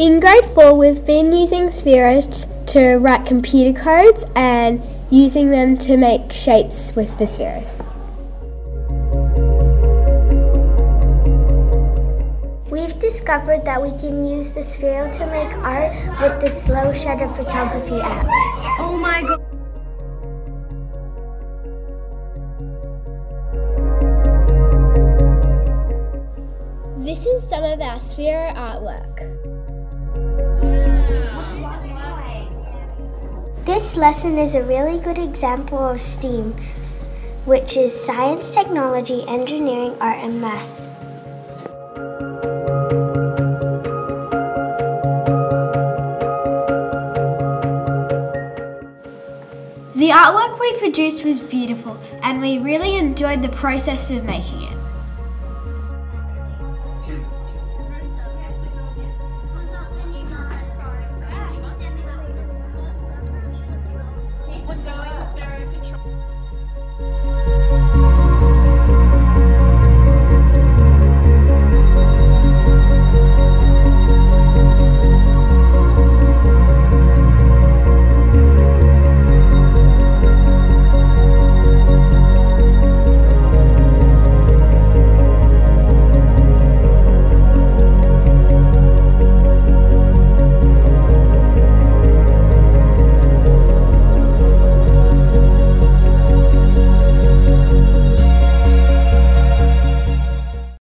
In grade 4, we've been using Spheros to write computer codes and using them to make shapes with the Spheros. We've discovered that we can use the Sphero to make art with the slow shutter photography app. Oh my god. This is some of our Sphero artwork. This lesson is a really good example of STEAM, which is science, technology, engineering, art, and math. The artwork we produced was beautiful and we really enjoyed the process of making it.